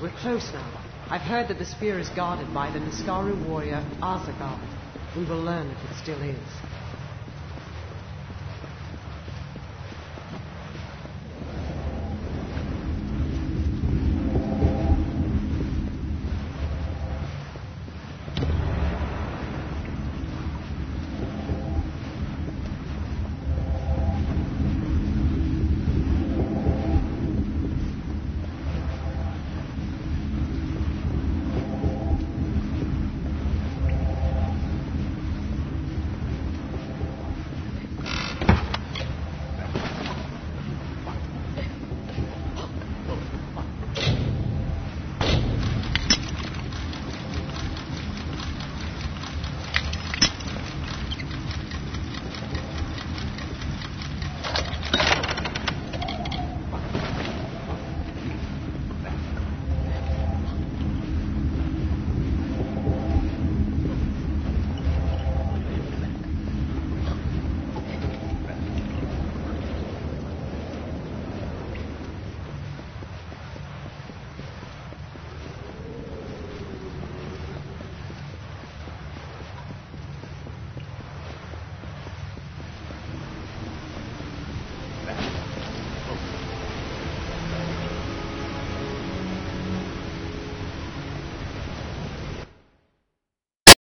We're close now. I've heard that the spear is guarded by the Niskaru warrior Arthagard. We will learn if it still is.